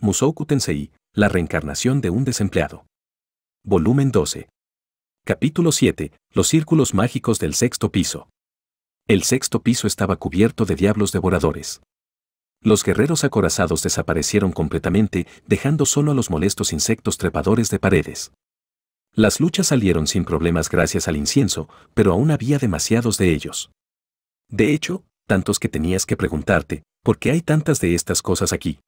Musouku Tensei, la reencarnación de un desempleado. Volumen 12. Capítulo 7. Los círculos mágicos del sexto piso. El sexto piso estaba cubierto de diablos devoradores. Los guerreros acorazados desaparecieron completamente, dejando solo a los molestos insectos trepadores de paredes. Las luchas salieron sin problemas gracias al incienso, pero aún había demasiados de ellos. De hecho, tantos que tenías que preguntarte, ¿por qué hay tantas de estas cosas aquí?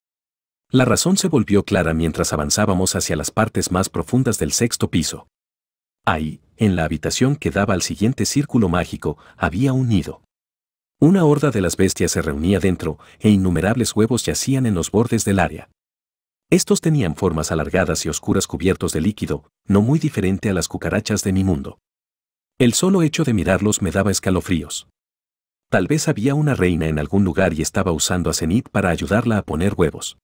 La razón se volvió clara mientras avanzábamos hacia las partes más profundas del sexto piso. Ahí, en la habitación que daba al siguiente círculo mágico, había un nido. Una horda de las bestias se reunía dentro, e innumerables huevos yacían en los bordes del área. Estos tenían formas alargadas y oscuras cubiertos de líquido, no muy diferente a las cucarachas de mi mundo. El solo hecho de mirarlos me daba escalofríos. Tal vez había una reina en algún lugar y estaba usando a Zenith para ayudarla a poner huevos.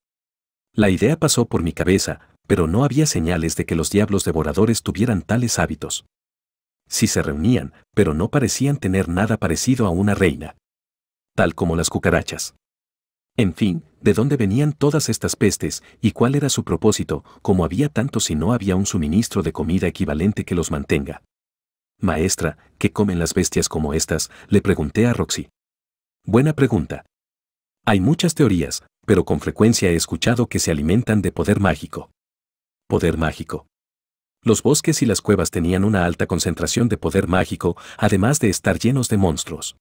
La idea pasó por mi cabeza, pero no había señales de que los diablos devoradores tuvieran tales hábitos. Sí se reunían, pero no parecían tener nada parecido a una reina. Tal como las cucarachas. En fin, ¿de dónde venían todas estas pestes y cuál era su propósito, como había tantos y no había un suministro de comida equivalente que los mantenga? Maestra, ¿qué comen las bestias como estas? Le pregunté a Roxy. Buena pregunta. Hay muchas teorías, pero con frecuencia he escuchado que se alimentan de poder mágico. Poder mágico. Los bosques y las cuevas tenían una alta concentración de poder mágico, además de estar llenos de monstruos.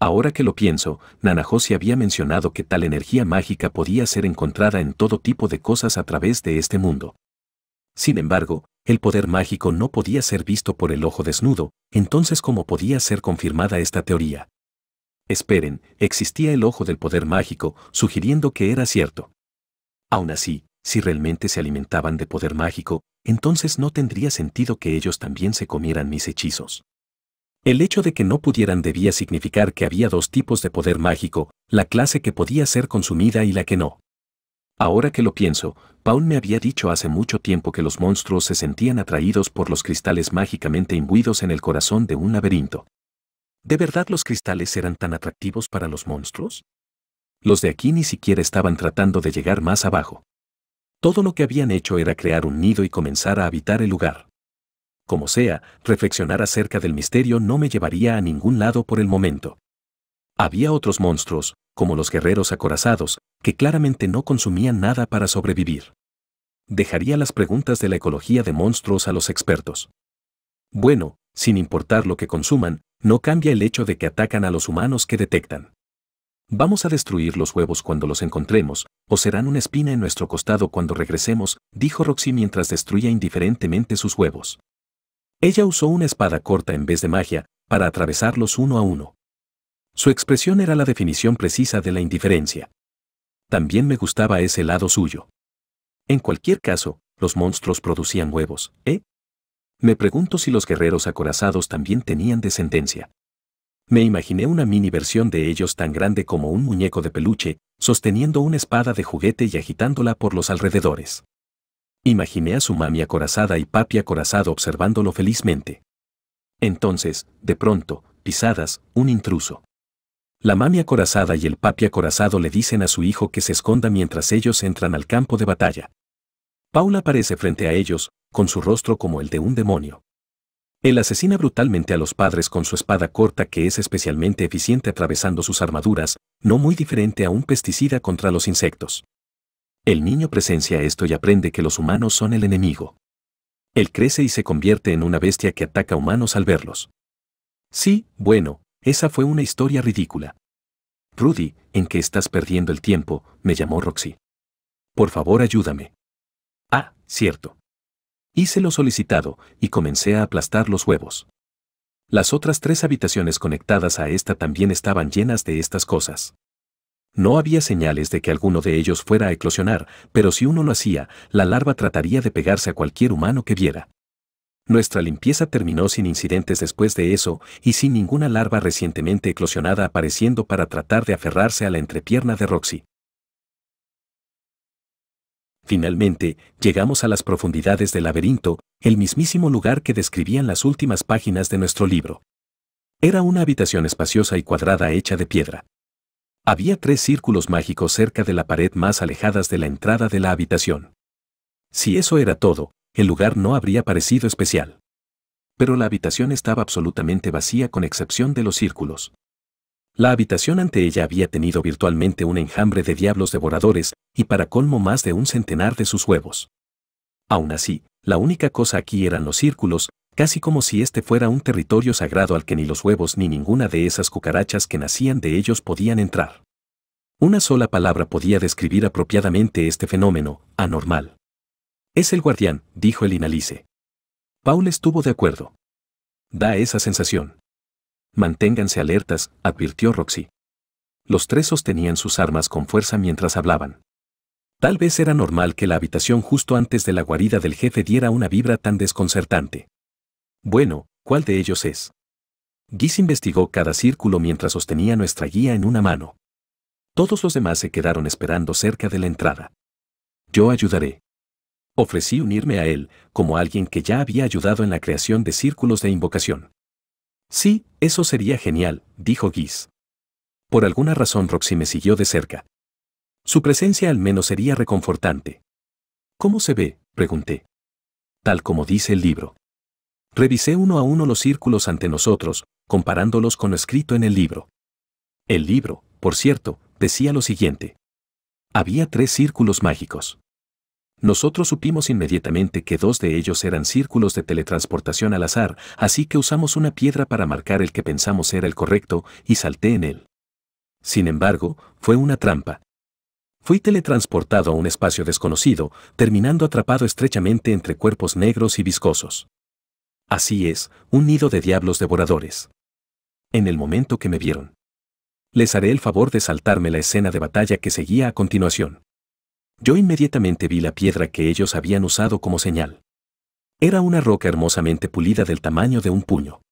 Ahora que lo pienso, Nanajosi había mencionado que tal energía mágica podía ser encontrada en todo tipo de cosas a través de este mundo. Sin embargo, el poder mágico no podía ser visto por el ojo desnudo, entonces ¿cómo podía ser confirmada esta teoría? Esperen, existía el ojo del poder mágico, sugiriendo que era cierto. Aún así, si realmente se alimentaban de poder mágico, entonces no tendría sentido que ellos también se comieran mis hechizos. El hecho de que no pudieran debía significar que había dos tipos de poder mágico, la clase que podía ser consumida y la que no. Ahora que lo pienso, Paul me había dicho hace mucho tiempo que los monstruos se sentían atraídos por los cristales mágicamente imbuidos en el corazón de un laberinto. ¿De verdad los cristales eran tan atractivos para los monstruos? Los de aquí ni siquiera estaban tratando de llegar más abajo. Todo lo que habían hecho era crear un nido y comenzar a habitar el lugar. Como sea, reflexionar acerca del misterio no me llevaría a ningún lado por el momento. Había otros monstruos, como los guerreros acorazados, que claramente no consumían nada para sobrevivir. Dejaría las preguntas de la ecología de monstruos a los expertos. Bueno, sin importar lo que consuman, no cambia el hecho de que atacan a los humanos que detectan. Vamos a destruir los huevos cuando los encontremos, o serán una espina en nuestro costado cuando regresemos, dijo Roxy mientras destruía indiferentemente sus huevos. Ella usó una espada corta en vez de magia, para atravesarlos uno a uno. Su expresión era la definición precisa de la indiferencia. También me gustaba ese lado suyo. En cualquier caso, los monstruos producían huevos, ¿eh? Me pregunto si los guerreros acorazados también tenían descendencia. Me imaginé una mini versión de ellos tan grande como un muñeco de peluche, sosteniendo una espada de juguete y agitándola por los alrededores. Imaginé a su mami acorazada y papi acorazado observándolo felizmente. Entonces, de pronto, pisadas, un intruso. La mami acorazada y el papi acorazado le dicen a su hijo que se esconda mientras ellos entran al campo de batalla. Paula aparece frente a ellos, con su rostro como el de un demonio. Él asesina brutalmente a los padres con su espada corta que es especialmente eficiente atravesando sus armaduras, no muy diferente a un pesticida contra los insectos. El niño presencia esto y aprende que los humanos son el enemigo. Él crece y se convierte en una bestia que ataca humanos al verlos. Sí, bueno, esa fue una historia ridícula. Rudy, ¿en qué estás perdiendo el tiempo? me llamó Roxy. Por favor, ayúdame. Ah, cierto. Hice lo solicitado y comencé a aplastar los huevos. Las otras tres habitaciones conectadas a esta también estaban llenas de estas cosas. No había señales de que alguno de ellos fuera a eclosionar, pero si uno lo hacía, la larva trataría de pegarse a cualquier humano que viera. Nuestra limpieza terminó sin incidentes después de eso y sin ninguna larva recientemente eclosionada apareciendo para tratar de aferrarse a la entrepierna de Roxy. Finalmente, llegamos a las profundidades del laberinto, el mismísimo lugar que describían las últimas páginas de nuestro libro. Era una habitación espaciosa y cuadrada hecha de piedra. Había tres círculos mágicos cerca de la pared más alejadas de la entrada de la habitación. Si eso era todo, el lugar no habría parecido especial. Pero la habitación estaba absolutamente vacía con excepción de los círculos. La habitación ante ella había tenido virtualmente un enjambre de diablos devoradores, y para colmo más de un centenar de sus huevos. Aún así, la única cosa aquí eran los círculos, casi como si este fuera un territorio sagrado al que ni los huevos ni ninguna de esas cucarachas que nacían de ellos podían entrar. Una sola palabra podía describir apropiadamente este fenómeno, anormal. Es el guardián, dijo el inalice. Paul estuvo de acuerdo. Da esa sensación. Manténganse alertas, advirtió Roxy. Los tres sostenían sus armas con fuerza mientras hablaban. Tal vez era normal que la habitación justo antes de la guarida del jefe diera una vibra tan desconcertante. Bueno, ¿cuál de ellos es? Giz investigó cada círculo mientras sostenía nuestra guía en una mano. Todos los demás se quedaron esperando cerca de la entrada. Yo ayudaré. Ofrecí unirme a él, como alguien que ya había ayudado en la creación de círculos de invocación. Sí, eso sería genial, dijo Giz. Por alguna razón Roxy me siguió de cerca. Su presencia al menos sería reconfortante. ¿Cómo se ve? pregunté. Tal como dice el libro. Revisé uno a uno los círculos ante nosotros, comparándolos con lo escrito en el libro. El libro, por cierto, decía lo siguiente. Había tres círculos mágicos. Nosotros supimos inmediatamente que dos de ellos eran círculos de teletransportación al azar, así que usamos una piedra para marcar el que pensamos era el correcto y salté en él. Sin embargo, fue una trampa. Fui teletransportado a un espacio desconocido, terminando atrapado estrechamente entre cuerpos negros y viscosos. Así es, un nido de diablos devoradores. En el momento que me vieron. Les haré el favor de saltarme la escena de batalla que seguía a continuación. Yo inmediatamente vi la piedra que ellos habían usado como señal. Era una roca hermosamente pulida del tamaño de un puño.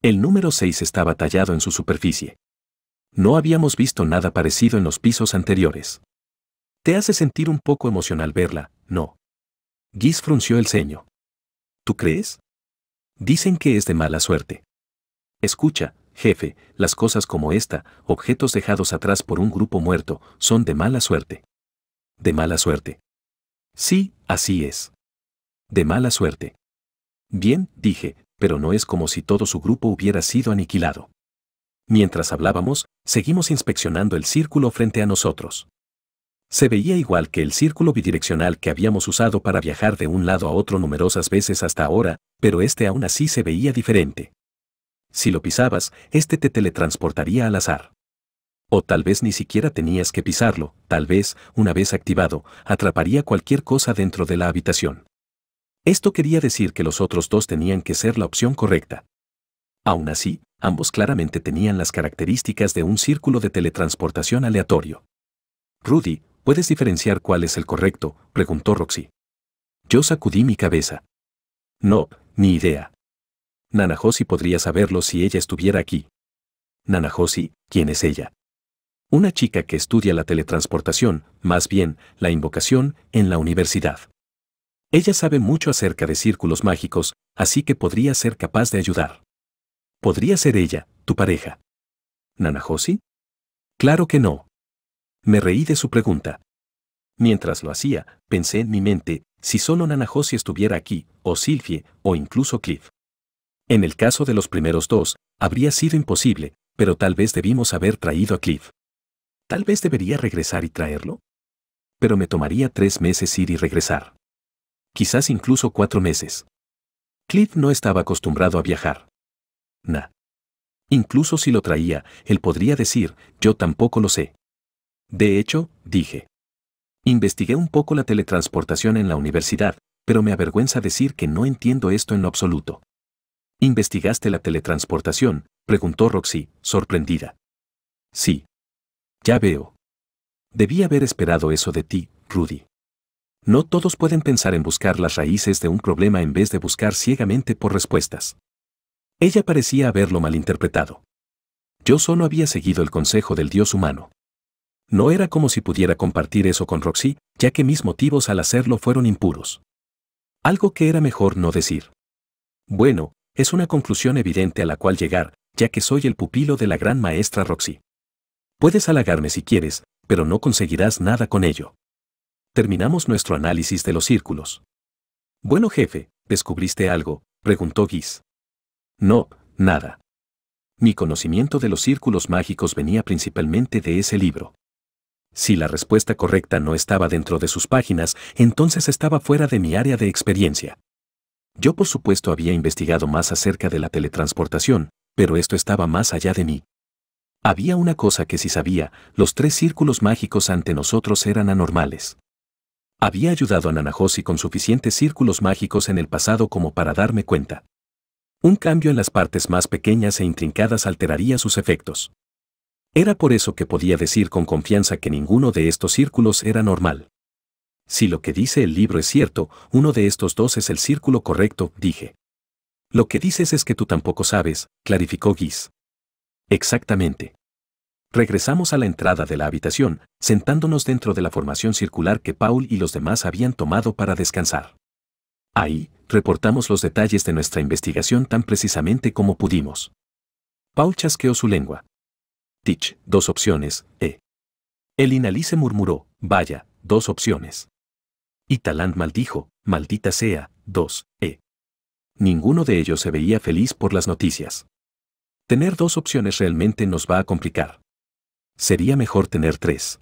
El número 6 estaba tallado en su superficie. No habíamos visto nada parecido en los pisos anteriores. Te hace sentir un poco emocional verla, ¿no? Giz frunció el ceño. ¿Tú crees? Dicen que es de mala suerte. Escucha, jefe, las cosas como esta, objetos dejados atrás por un grupo muerto, son de mala suerte. ¿De mala suerte? Sí, así es. De mala suerte. Bien, dije, pero no es como si todo su grupo hubiera sido aniquilado. Mientras hablábamos, seguimos inspeccionando el círculo frente a nosotros. Se veía igual que el círculo bidireccional que habíamos usado para viajar de un lado a otro numerosas veces hasta ahora, pero este aún así se veía diferente. Si lo pisabas, este te teletransportaría al azar. O tal vez ni siquiera tenías que pisarlo, tal vez, una vez activado, atraparía cualquier cosa dentro de la habitación. Esto quería decir que los otros dos tenían que ser la opción correcta. Aún así, ambos claramente tenían las características de un círculo de teletransportación aleatorio. Rudy, ¿Puedes diferenciar cuál es el correcto? preguntó Roxy. Yo sacudí mi cabeza. No, ni idea. Nanajosi podría saberlo si ella estuviera aquí. Nanajosi, ¿quién es ella? Una chica que estudia la teletransportación, más bien, la invocación, en la universidad. Ella sabe mucho acerca de círculos mágicos, así que podría ser capaz de ayudar. ¿Podría ser ella, tu pareja? ¿Nanajosi? Claro que no. Me reí de su pregunta. Mientras lo hacía, pensé en mi mente, si solo Nanajosi estuviera aquí, o Sylvie, o incluso Cliff. En el caso de los primeros dos, habría sido imposible, pero tal vez debimos haber traído a Cliff. Tal vez debería regresar y traerlo. Pero me tomaría tres meses ir y regresar. Quizás incluso cuatro meses. Cliff no estaba acostumbrado a viajar. Nah. Incluso si lo traía, él podría decir, yo tampoco lo sé. De hecho, dije. Investigué un poco la teletransportación en la universidad, pero me avergüenza decir que no entiendo esto en lo absoluto. ¿Investigaste la teletransportación? preguntó Roxy, sorprendida. Sí. Ya veo. Debí haber esperado eso de ti, Rudy. No todos pueden pensar en buscar las raíces de un problema en vez de buscar ciegamente por respuestas. Ella parecía haberlo malinterpretado. Yo solo había seguido el consejo del dios humano. No era como si pudiera compartir eso con Roxy, ya que mis motivos al hacerlo fueron impuros. Algo que era mejor no decir. Bueno, es una conclusión evidente a la cual llegar, ya que soy el pupilo de la gran maestra Roxy. Puedes halagarme si quieres, pero no conseguirás nada con ello. Terminamos nuestro análisis de los círculos. Bueno, jefe, ¿descubriste algo? preguntó Guis. No, nada. Mi conocimiento de los círculos mágicos venía principalmente de ese libro. Si la respuesta correcta no estaba dentro de sus páginas, entonces estaba fuera de mi área de experiencia. Yo por supuesto había investigado más acerca de la teletransportación, pero esto estaba más allá de mí. Había una cosa que sí sabía, los tres círculos mágicos ante nosotros eran anormales. Había ayudado a Nanajosi con suficientes círculos mágicos en el pasado como para darme cuenta. Un cambio en las partes más pequeñas e intrincadas alteraría sus efectos. Era por eso que podía decir con confianza que ninguno de estos círculos era normal. Si lo que dice el libro es cierto, uno de estos dos es el círculo correcto, dije. Lo que dices es que tú tampoco sabes, clarificó Guis. Exactamente. Regresamos a la entrada de la habitación, sentándonos dentro de la formación circular que Paul y los demás habían tomado para descansar. Ahí, reportamos los detalles de nuestra investigación tan precisamente como pudimos. Paul chasqueó su lengua. Tich, dos opciones, E. El Inalice murmuró, vaya, dos opciones. Y Talant maldijo, maldita sea, dos, E. Ninguno de ellos se veía feliz por las noticias. Tener dos opciones realmente nos va a complicar. Sería mejor tener tres.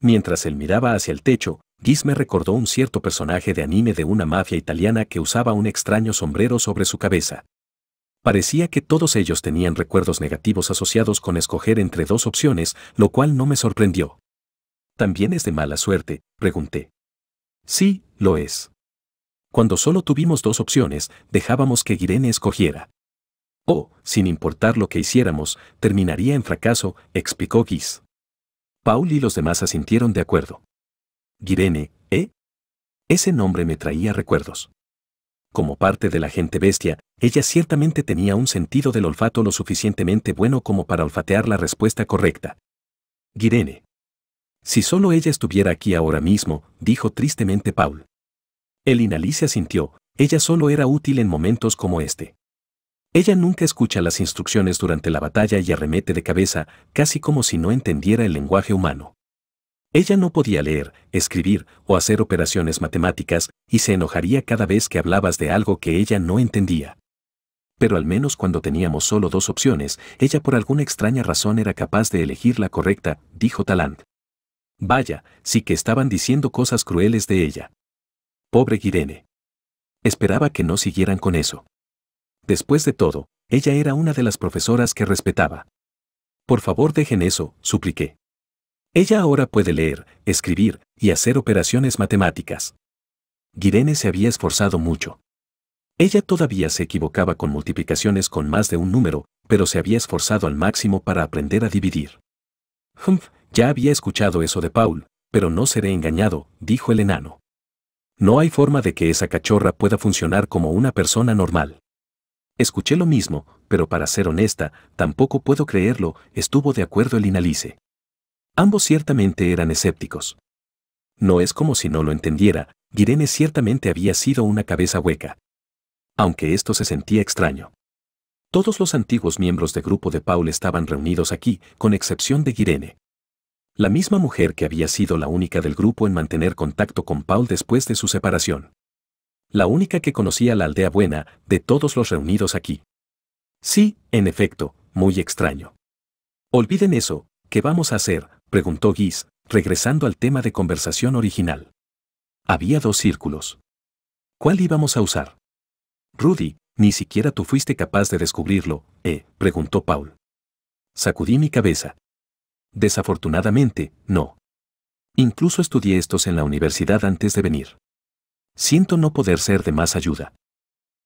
Mientras él miraba hacia el techo, Giz me recordó un cierto personaje de anime de una mafia italiana que usaba un extraño sombrero sobre su cabeza. Parecía que todos ellos tenían recuerdos negativos asociados con escoger entre dos opciones, lo cual no me sorprendió. ¿También es de mala suerte? pregunté. Sí, lo es. Cuando solo tuvimos dos opciones, dejábamos que Irene escogiera. Oh, sin importar lo que hiciéramos, terminaría en fracaso, explicó Giz. Paul y los demás asintieron de acuerdo. Girene, ¿eh? Ese nombre me traía recuerdos. Como parte de la gente bestia, ella ciertamente tenía un sentido del olfato lo suficientemente bueno como para olfatear la respuesta correcta. Girene. Si solo ella estuviera aquí ahora mismo, dijo tristemente Paul. El Inalicia sintió, ella solo era útil en momentos como este. Ella nunca escucha las instrucciones durante la batalla y arremete de cabeza, casi como si no entendiera el lenguaje humano. Ella no podía leer, escribir o hacer operaciones matemáticas y se enojaría cada vez que hablabas de algo que ella no entendía. Pero al menos cuando teníamos solo dos opciones, ella por alguna extraña razón era capaz de elegir la correcta, dijo Talant. Vaya, sí que estaban diciendo cosas crueles de ella. Pobre Girene. Esperaba que no siguieran con eso. Después de todo, ella era una de las profesoras que respetaba. Por favor dejen eso, supliqué. Ella ahora puede leer, escribir y hacer operaciones matemáticas. Girene se había esforzado mucho. Ella todavía se equivocaba con multiplicaciones con más de un número, pero se había esforzado al máximo para aprender a dividir. Humph, ya había escuchado eso de Paul, pero no seré engañado, dijo el enano. No hay forma de que esa cachorra pueda funcionar como una persona normal. Escuché lo mismo, pero para ser honesta, tampoco puedo creerlo, estuvo de acuerdo el Inalice. Ambos ciertamente eran escépticos. No es como si no lo entendiera, Girene ciertamente había sido una cabeza hueca. Aunque esto se sentía extraño. Todos los antiguos miembros del grupo de Paul estaban reunidos aquí, con excepción de Girene. La misma mujer que había sido la única del grupo en mantener contacto con Paul después de su separación. La única que conocía la aldea buena de todos los reunidos aquí. Sí, en efecto, muy extraño. Olviden eso, ¿qué vamos a hacer? Preguntó Guis, regresando al tema de conversación original. Había dos círculos. ¿Cuál íbamos a usar? Rudy, ni siquiera tú fuiste capaz de descubrirlo, ¿eh? preguntó Paul. Sacudí mi cabeza. Desafortunadamente, no. Incluso estudié estos en la universidad antes de venir. Siento no poder ser de más ayuda.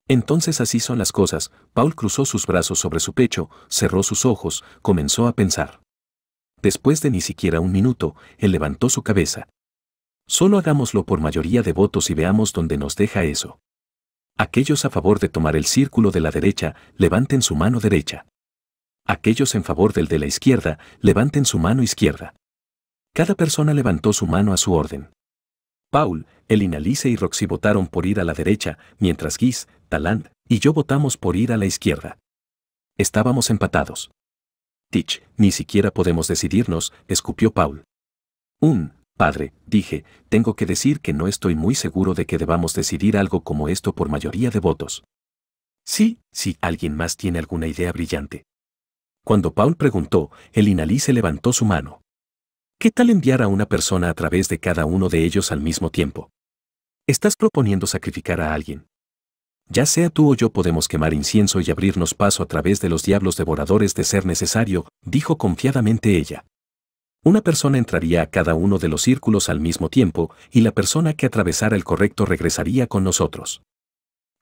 Entonces así son las cosas, Paul cruzó sus brazos sobre su pecho, cerró sus ojos, comenzó a pensar. Después de ni siquiera un minuto, él levantó su cabeza. Solo hagámoslo por mayoría de votos y veamos dónde nos deja eso. Aquellos a favor de tomar el círculo de la derecha, levanten su mano derecha. Aquellos en favor del de la izquierda, levanten su mano izquierda. Cada persona levantó su mano a su orden. Paul, el Inalice y Roxy votaron por ir a la derecha, mientras Guis, Talant y yo votamos por ir a la izquierda. Estábamos empatados. Teach, ni siquiera podemos decidirnos, escupió Paul. Un, padre, dije, tengo que decir que no estoy muy seguro de que debamos decidir algo como esto por mayoría de votos. Sí, sí, alguien más tiene alguna idea brillante. Cuando Paul preguntó, el Inalí se levantó su mano. ¿Qué tal enviar a una persona a través de cada uno de ellos al mismo tiempo? Estás proponiendo sacrificar a alguien. Ya sea tú o yo podemos quemar incienso y abrirnos paso a través de los diablos devoradores de ser necesario, dijo confiadamente ella. Una persona entraría a cada uno de los círculos al mismo tiempo y la persona que atravesara el correcto regresaría con nosotros.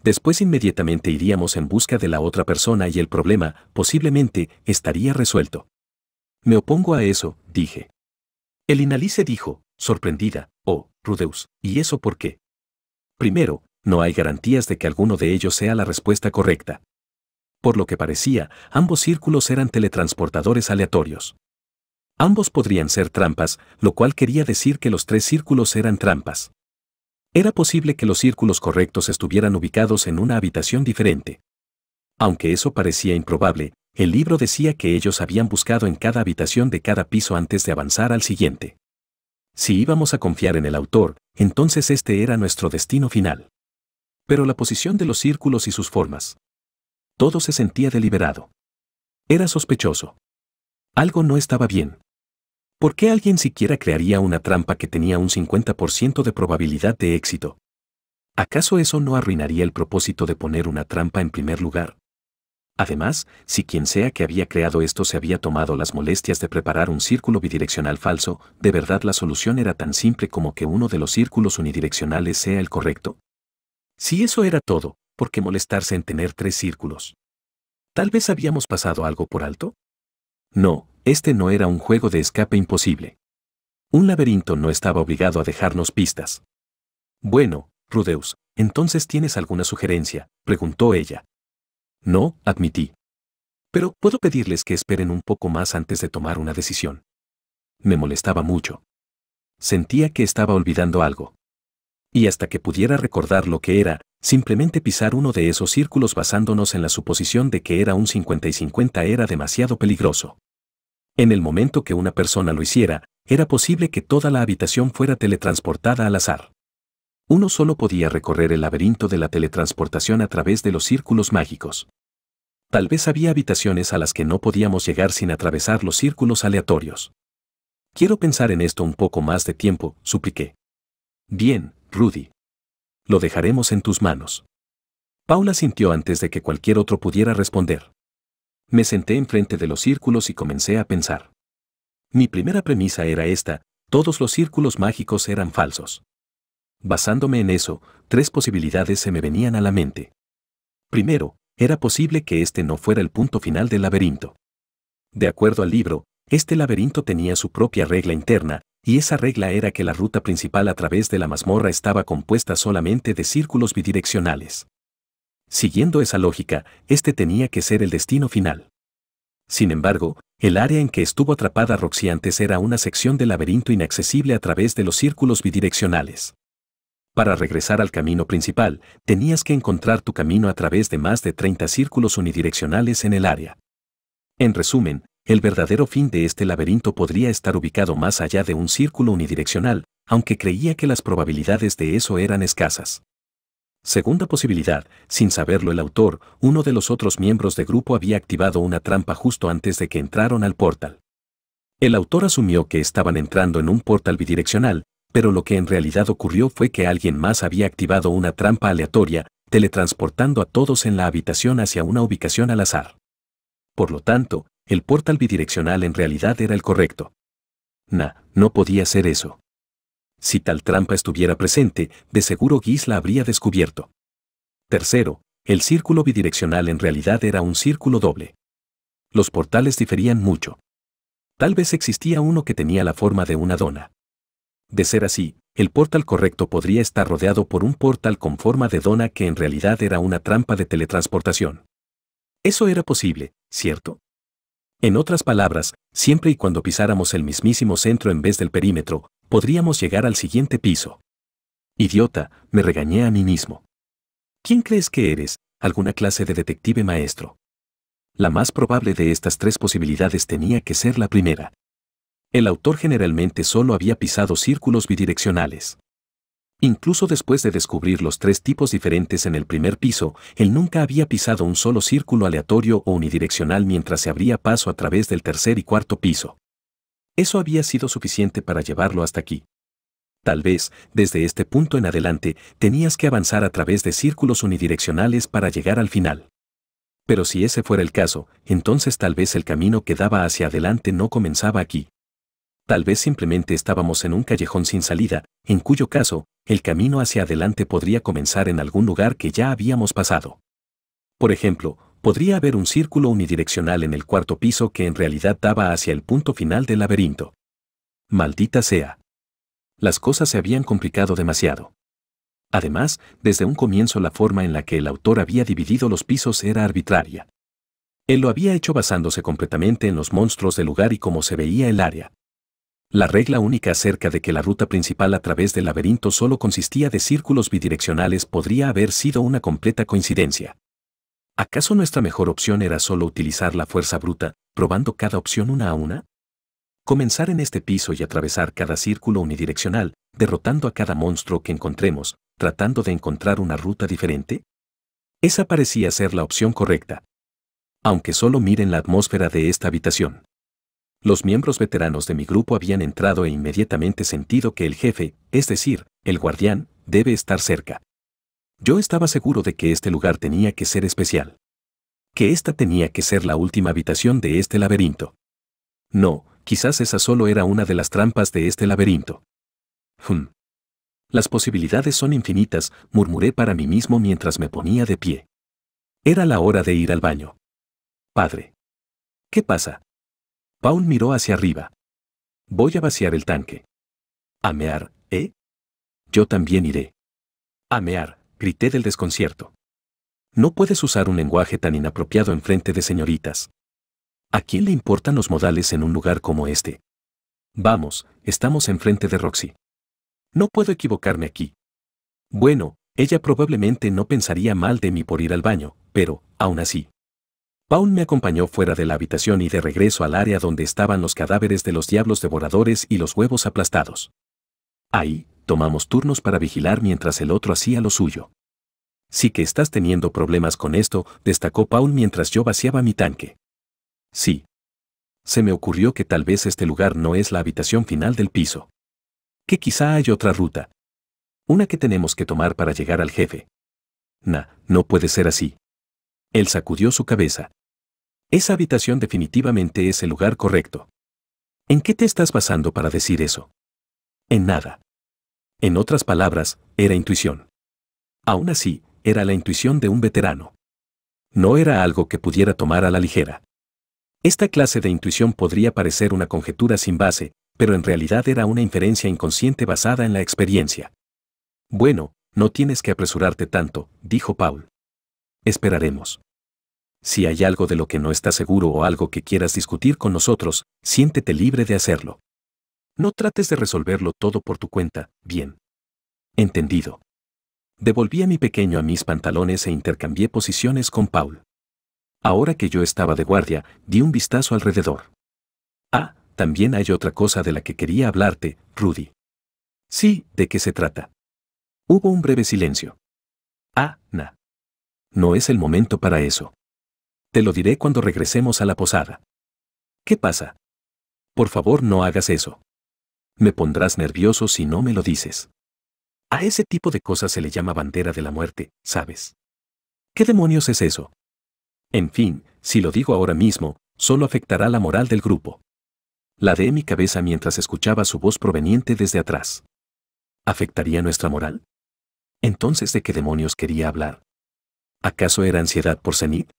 Después inmediatamente iríamos en busca de la otra persona y el problema, posiblemente, estaría resuelto. Me opongo a eso, dije. El Inalice dijo, sorprendida, oh, Rudeus, ¿y eso por qué? Primero, no hay garantías de que alguno de ellos sea la respuesta correcta. Por lo que parecía, ambos círculos eran teletransportadores aleatorios. Ambos podrían ser trampas, lo cual quería decir que los tres círculos eran trampas. Era posible que los círculos correctos estuvieran ubicados en una habitación diferente. Aunque eso parecía improbable, el libro decía que ellos habían buscado en cada habitación de cada piso antes de avanzar al siguiente. Si íbamos a confiar en el autor, entonces este era nuestro destino final. Pero la posición de los círculos y sus formas. Todo se sentía deliberado. Era sospechoso. Algo no estaba bien. ¿Por qué alguien siquiera crearía una trampa que tenía un 50% de probabilidad de éxito? ¿Acaso eso no arruinaría el propósito de poner una trampa en primer lugar? Además, si quien sea que había creado esto se había tomado las molestias de preparar un círculo bidireccional falso, ¿de verdad la solución era tan simple como que uno de los círculos unidireccionales sea el correcto? Si eso era todo, ¿por qué molestarse en tener tres círculos? ¿Tal vez habíamos pasado algo por alto? No, este no era un juego de escape imposible. Un laberinto no estaba obligado a dejarnos pistas. Bueno, Rudeus, entonces tienes alguna sugerencia, preguntó ella. No, admití. Pero puedo pedirles que esperen un poco más antes de tomar una decisión. Me molestaba mucho. Sentía que estaba olvidando algo. Y hasta que pudiera recordar lo que era, simplemente pisar uno de esos círculos basándonos en la suposición de que era un 50 y 50 era demasiado peligroso. En el momento que una persona lo hiciera, era posible que toda la habitación fuera teletransportada al azar. Uno solo podía recorrer el laberinto de la teletransportación a través de los círculos mágicos. Tal vez había habitaciones a las que no podíamos llegar sin atravesar los círculos aleatorios. Quiero pensar en esto un poco más de tiempo, supliqué. Bien, Rudy. Lo dejaremos en tus manos. Paula sintió antes de que cualquier otro pudiera responder. Me senté enfrente de los círculos y comencé a pensar. Mi primera premisa era esta, todos los círculos mágicos eran falsos. Basándome en eso, tres posibilidades se me venían a la mente. Primero, era posible que este no fuera el punto final del laberinto. De acuerdo al libro, este laberinto tenía su propia regla interna, y esa regla era que la ruta principal a través de la mazmorra estaba compuesta solamente de círculos bidireccionales. Siguiendo esa lógica, este tenía que ser el destino final. Sin embargo, el área en que estuvo atrapada Roxy antes era una sección del laberinto inaccesible a través de los círculos bidireccionales. Para regresar al camino principal, tenías que encontrar tu camino a través de más de 30 círculos unidireccionales en el área. En resumen, el verdadero fin de este laberinto podría estar ubicado más allá de un círculo unidireccional, aunque creía que las probabilidades de eso eran escasas. Segunda posibilidad, sin saberlo el autor, uno de los otros miembros de grupo había activado una trampa justo antes de que entraron al portal. El autor asumió que estaban entrando en un portal bidireccional, pero lo que en realidad ocurrió fue que alguien más había activado una trampa aleatoria, teletransportando a todos en la habitación hacia una ubicación al azar. Por lo tanto, el portal bidireccional en realidad era el correcto. Nah, no podía ser eso. Si tal trampa estuviera presente, de seguro Giz la habría descubierto. Tercero, el círculo bidireccional en realidad era un círculo doble. Los portales diferían mucho. Tal vez existía uno que tenía la forma de una dona. De ser así, el portal correcto podría estar rodeado por un portal con forma de dona que en realidad era una trampa de teletransportación. Eso era posible, ¿cierto? En otras palabras, siempre y cuando pisáramos el mismísimo centro en vez del perímetro, podríamos llegar al siguiente piso. Idiota, me regañé a mí mismo. ¿Quién crees que eres? ¿Alguna clase de detective maestro? La más probable de estas tres posibilidades tenía que ser la primera. El autor generalmente solo había pisado círculos bidireccionales. Incluso después de descubrir los tres tipos diferentes en el primer piso, él nunca había pisado un solo círculo aleatorio o unidireccional mientras se abría paso a través del tercer y cuarto piso. Eso había sido suficiente para llevarlo hasta aquí. Tal vez, desde este punto en adelante, tenías que avanzar a través de círculos unidireccionales para llegar al final. Pero si ese fuera el caso, entonces tal vez el camino que daba hacia adelante no comenzaba aquí. Tal vez simplemente estábamos en un callejón sin salida, en cuyo caso, el camino hacia adelante podría comenzar en algún lugar que ya habíamos pasado. Por ejemplo, podría haber un círculo unidireccional en el cuarto piso que en realidad daba hacia el punto final del laberinto. Maldita sea. Las cosas se habían complicado demasiado. Además, desde un comienzo la forma en la que el autor había dividido los pisos era arbitraria. Él lo había hecho basándose completamente en los monstruos del lugar y cómo se veía el área. La regla única acerca de que la ruta principal a través del laberinto solo consistía de círculos bidireccionales podría haber sido una completa coincidencia. ¿Acaso nuestra mejor opción era solo utilizar la fuerza bruta, probando cada opción una a una? Comenzar en este piso y atravesar cada círculo unidireccional, derrotando a cada monstruo que encontremos, tratando de encontrar una ruta diferente? Esa parecía ser la opción correcta. Aunque solo miren la atmósfera de esta habitación. Los miembros veteranos de mi grupo habían entrado e inmediatamente sentido que el jefe, es decir, el guardián, debe estar cerca. Yo estaba seguro de que este lugar tenía que ser especial. Que esta tenía que ser la última habitación de este laberinto. No, quizás esa solo era una de las trampas de este laberinto. Hum. Las posibilidades son infinitas, murmuré para mí mismo mientras me ponía de pie. Era la hora de ir al baño. Padre. ¿Qué pasa? Paul miró hacia arriba. Voy a vaciar el tanque. Amear, ¿eh? Yo también iré. Amear, grité del desconcierto. No puedes usar un lenguaje tan inapropiado en frente de señoritas. ¿A quién le importan los modales en un lugar como este? Vamos, estamos enfrente de Roxy. No puedo equivocarme aquí. Bueno, ella probablemente no pensaría mal de mí por ir al baño, pero, aún así. Paul me acompañó fuera de la habitación y de regreso al área donde estaban los cadáveres de los diablos devoradores y los huevos aplastados. Ahí, tomamos turnos para vigilar mientras el otro hacía lo suyo. Sí que estás teniendo problemas con esto, destacó Paul mientras yo vaciaba mi tanque. Sí. Se me ocurrió que tal vez este lugar no es la habitación final del piso. Que quizá hay otra ruta. Una que tenemos que tomar para llegar al jefe. Nah, no puede ser así. Él sacudió su cabeza. Esa habitación definitivamente es el lugar correcto. ¿En qué te estás basando para decir eso? En nada. En otras palabras, era intuición. Aún así, era la intuición de un veterano. No era algo que pudiera tomar a la ligera. Esta clase de intuición podría parecer una conjetura sin base, pero en realidad era una inferencia inconsciente basada en la experiencia. Bueno, no tienes que apresurarte tanto, dijo Paul. Esperaremos. Si hay algo de lo que no estás seguro o algo que quieras discutir con nosotros, siéntete libre de hacerlo. No trates de resolverlo todo por tu cuenta, bien. Entendido. Devolví a mi pequeño a mis pantalones e intercambié posiciones con Paul. Ahora que yo estaba de guardia, di un vistazo alrededor. Ah, también hay otra cosa de la que quería hablarte, Rudy. Sí, ¿de qué se trata? Hubo un breve silencio. Ah, na. No es el momento para eso. Te lo diré cuando regresemos a la posada. ¿Qué pasa? Por favor no hagas eso. Me pondrás nervioso si no me lo dices. A ese tipo de cosas se le llama bandera de la muerte, ¿sabes? ¿Qué demonios es eso? En fin, si lo digo ahora mismo, solo afectará la moral del grupo. La de mi cabeza mientras escuchaba su voz proveniente desde atrás. ¿Afectaría nuestra moral? Entonces, ¿de qué demonios quería hablar? ¿Acaso era ansiedad por Zenith?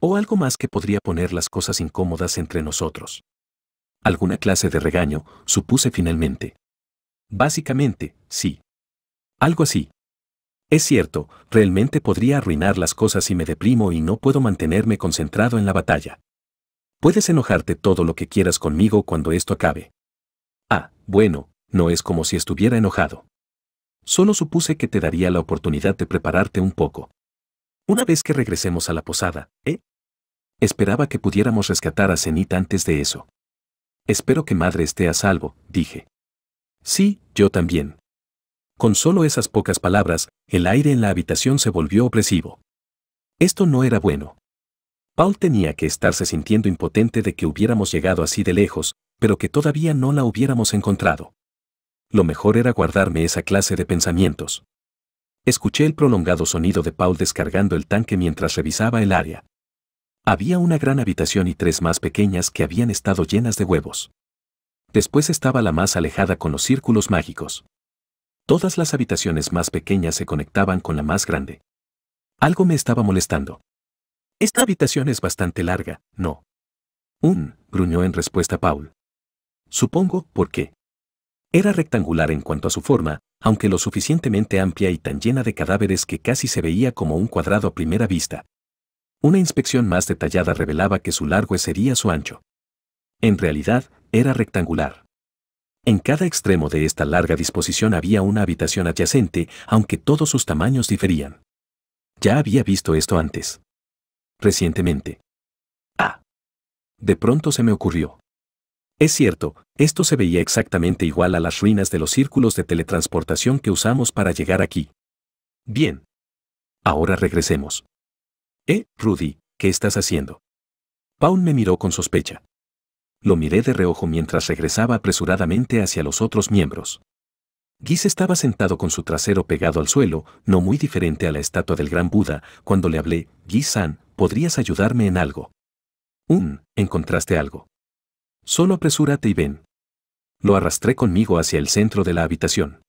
O algo más que podría poner las cosas incómodas entre nosotros. Alguna clase de regaño, supuse finalmente. Básicamente, sí. Algo así. Es cierto, realmente podría arruinar las cosas si me deprimo y no puedo mantenerme concentrado en la batalla. Puedes enojarte todo lo que quieras conmigo cuando esto acabe. Ah, bueno, no es como si estuviera enojado. Solo supuse que te daría la oportunidad de prepararte un poco. Una vez que regresemos a la posada, ¿eh? Esperaba que pudiéramos rescatar a Zenith antes de eso. Espero que madre esté a salvo, dije. Sí, yo también. Con solo esas pocas palabras, el aire en la habitación se volvió opresivo. Esto no era bueno. Paul tenía que estarse sintiendo impotente de que hubiéramos llegado así de lejos, pero que todavía no la hubiéramos encontrado. Lo mejor era guardarme esa clase de pensamientos. Escuché el prolongado sonido de Paul descargando el tanque mientras revisaba el área. Había una gran habitación y tres más pequeñas que habían estado llenas de huevos. Después estaba la más alejada con los círculos mágicos. Todas las habitaciones más pequeñas se conectaban con la más grande. Algo me estaba molestando. Esta habitación es bastante larga, ¿no? Un, gruñó en respuesta Paul. Supongo, ¿por qué? Era rectangular en cuanto a su forma, aunque lo suficientemente amplia y tan llena de cadáveres que casi se veía como un cuadrado a primera vista. Una inspección más detallada revelaba que su largo sería su ancho. En realidad, era rectangular. En cada extremo de esta larga disposición había una habitación adyacente, aunque todos sus tamaños diferían. Ya había visto esto antes. Recientemente. Ah. De pronto se me ocurrió. Es cierto, esto se veía exactamente igual a las ruinas de los círculos de teletransportación que usamos para llegar aquí. Bien. Ahora regresemos. Eh, Rudy, ¿qué estás haciendo? Paul me miró con sospecha. Lo miré de reojo mientras regresaba apresuradamente hacia los otros miembros. Gis estaba sentado con su trasero pegado al suelo, no muy diferente a la estatua del gran Buda, cuando le hablé, Gis-san, ¿podrías ayudarme en algo? Un, ¿encontraste algo? Solo apresúrate y ven. Lo arrastré conmigo hacia el centro de la habitación.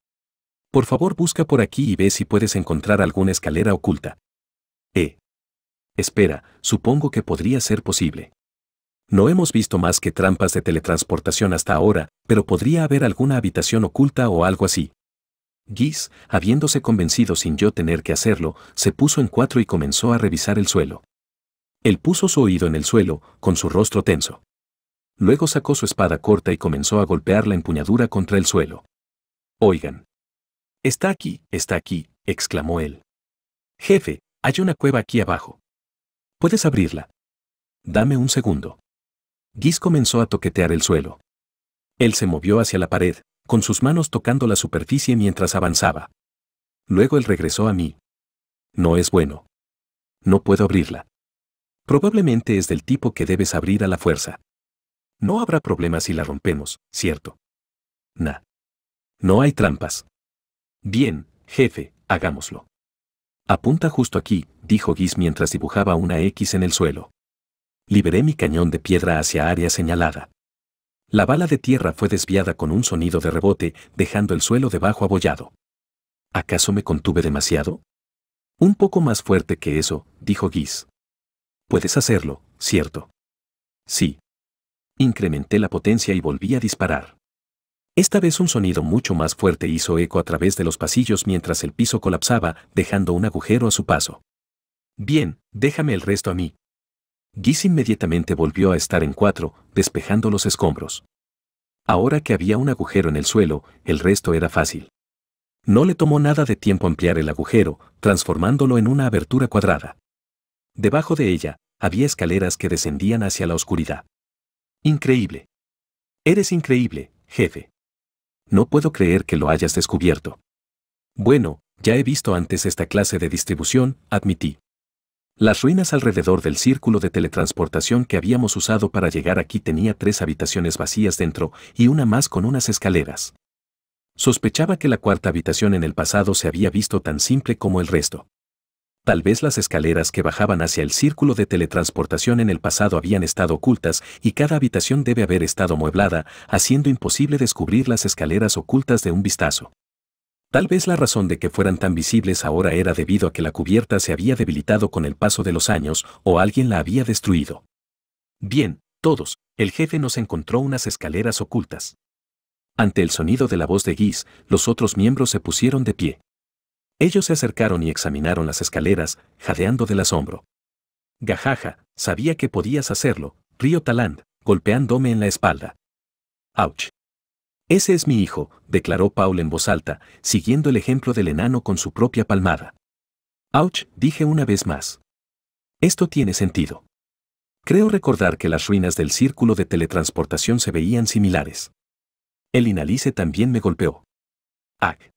Por favor busca por aquí y ve si puedes encontrar alguna escalera oculta. Eh. Espera, supongo que podría ser posible. No hemos visto más que trampas de teletransportación hasta ahora, pero podría haber alguna habitación oculta o algo así. Gis, habiéndose convencido sin yo tener que hacerlo, se puso en cuatro y comenzó a revisar el suelo. Él puso su oído en el suelo, con su rostro tenso. Luego sacó su espada corta y comenzó a golpear la empuñadura contra el suelo. Oigan. Está aquí, está aquí, exclamó él. Jefe, hay una cueva aquí abajo. ¿Puedes abrirla? Dame un segundo. Gis comenzó a toquetear el suelo. Él se movió hacia la pared, con sus manos tocando la superficie mientras avanzaba. Luego él regresó a mí. No es bueno. No puedo abrirla. Probablemente es del tipo que debes abrir a la fuerza. No habrá problema si la rompemos, ¿cierto? Nah. No hay trampas. Bien, jefe, hagámoslo. Apunta justo aquí, dijo Gis mientras dibujaba una X en el suelo liberé mi cañón de piedra hacia área señalada. La bala de tierra fue desviada con un sonido de rebote, dejando el suelo debajo abollado. ¿Acaso me contuve demasiado? Un poco más fuerte que eso, dijo Gis. Puedes hacerlo, ¿cierto? Sí. Incrementé la potencia y volví a disparar. Esta vez un sonido mucho más fuerte hizo eco a través de los pasillos mientras el piso colapsaba, dejando un agujero a su paso. Bien, déjame el resto a mí, Gis inmediatamente volvió a estar en cuatro, despejando los escombros. Ahora que había un agujero en el suelo, el resto era fácil. No le tomó nada de tiempo ampliar el agujero, transformándolo en una abertura cuadrada. Debajo de ella, había escaleras que descendían hacia la oscuridad. Increíble. Eres increíble, jefe. No puedo creer que lo hayas descubierto. Bueno, ya he visto antes esta clase de distribución, admití. Las ruinas alrededor del círculo de teletransportación que habíamos usado para llegar aquí tenía tres habitaciones vacías dentro y una más con unas escaleras. Sospechaba que la cuarta habitación en el pasado se había visto tan simple como el resto. Tal vez las escaleras que bajaban hacia el círculo de teletransportación en el pasado habían estado ocultas y cada habitación debe haber estado mueblada, haciendo imposible descubrir las escaleras ocultas de un vistazo. Tal vez la razón de que fueran tan visibles ahora era debido a que la cubierta se había debilitado con el paso de los años o alguien la había destruido. Bien, todos, el jefe nos encontró unas escaleras ocultas. Ante el sonido de la voz de Guis, los otros miembros se pusieron de pie. Ellos se acercaron y examinaron las escaleras, jadeando del asombro. Gajaja, sabía que podías hacerlo, Río Talant, golpeándome en la espalda. ¡Auch! Ese es mi hijo, declaró Paul en voz alta, siguiendo el ejemplo del enano con su propia palmada. Ouch, dije una vez más. Esto tiene sentido. Creo recordar que las ruinas del círculo de teletransportación se veían similares. El inalice también me golpeó. ¡Ag!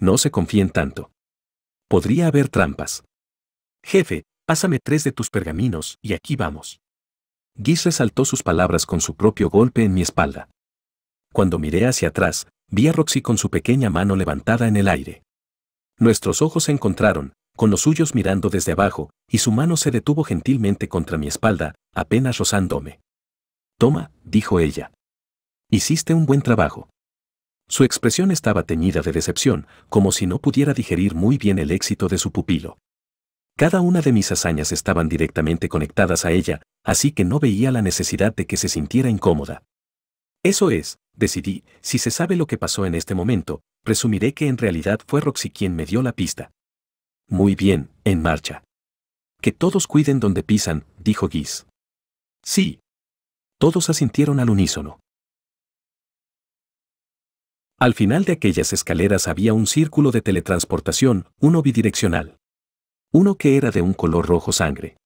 No se confíen tanto. Podría haber trampas. Jefe, pásame tres de tus pergaminos y aquí vamos. Guis resaltó sus palabras con su propio golpe en mi espalda. Cuando miré hacia atrás, vi a Roxy con su pequeña mano levantada en el aire. Nuestros ojos se encontraron, con los suyos mirando desde abajo, y su mano se detuvo gentilmente contra mi espalda, apenas rozándome. Toma, dijo ella. Hiciste un buen trabajo. Su expresión estaba teñida de decepción, como si no pudiera digerir muy bien el éxito de su pupilo. Cada una de mis hazañas estaban directamente conectadas a ella, así que no veía la necesidad de que se sintiera incómoda. Eso es, decidí, si se sabe lo que pasó en este momento, presumiré que en realidad fue Roxy quien me dio la pista. Muy bien, en marcha. Que todos cuiden donde pisan, dijo Giz. Sí. Todos asintieron al unísono. Al final de aquellas escaleras había un círculo de teletransportación, uno bidireccional. Uno que era de un color rojo sangre.